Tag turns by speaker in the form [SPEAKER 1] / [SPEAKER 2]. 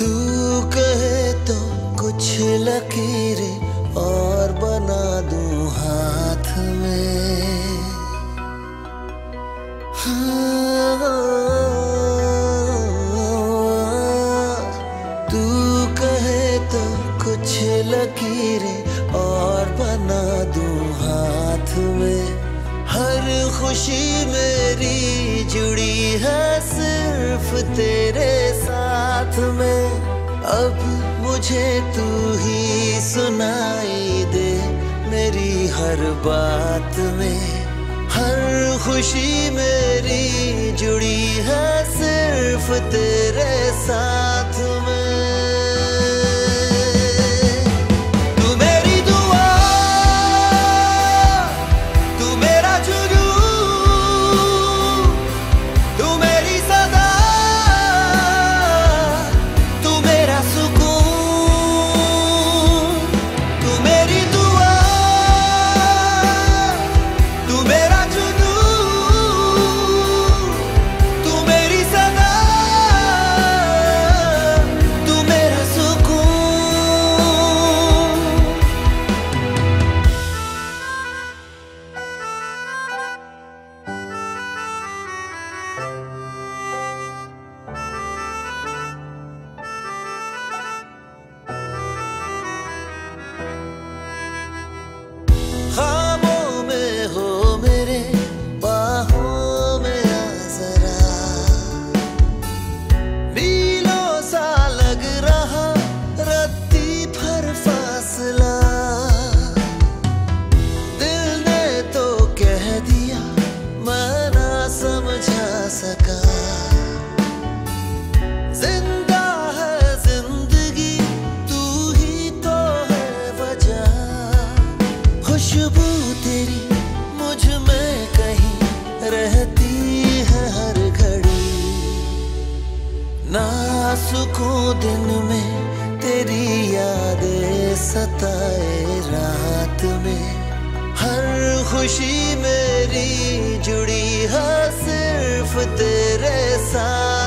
[SPEAKER 1] तू कहे तो कुछ लकीरें और बना दूँ हाथ में। हाँ, तू कहे तो कुछ लकीरें और बना दूँ हाथ में। खुशी मेरी जुड़ी है सिर्फ़ तेरे साथ में। अब मुझे तू ही सुनाई दे मेरी हर बात में। हर खुशी मेरी जुड़ी है सिर्फ़ तेरे साथ में। सका। ज़िंदा है ज़िंदगी, तू ही तो खुशबू तेरी में रहती है हर घड़ी। दिन में तेरी यादें सताए रात में। हर खुशी मेरी जुड़ी है सिर्फ़ तेरे साथ।